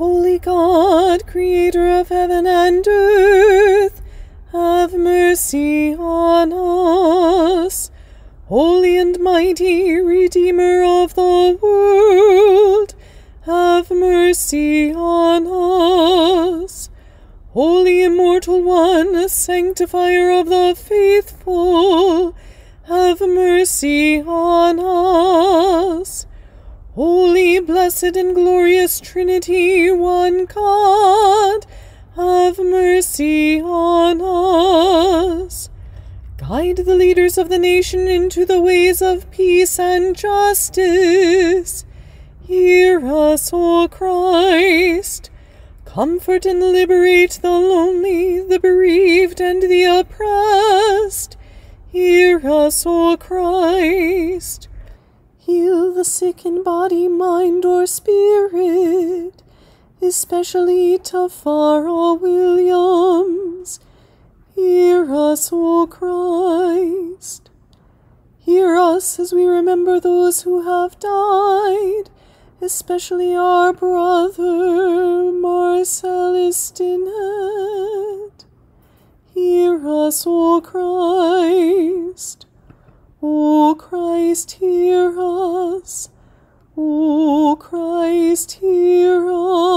Holy God, creator of heaven and earth, have mercy on us. Holy and mighty Redeemer of the world, have mercy on us. Holy Immortal One, Sanctifier of the faithful, have mercy on us. Holy, blessed, and glorious Trinity, one God, have mercy on us. Guide the leaders of the nation into the ways of peace and justice. Hear us, O Christ. Comfort and liberate the lonely, the bereaved, and the oppressed. Hear us, O Christ. The sick in body, mind, or spirit, especially to Tafara Williams. Hear us, O Christ. Hear us as we remember those who have died especially our brother Marcellis Stinnette. Hear us, O Christ. O Christ, hear us. O oh, Christ, hear us.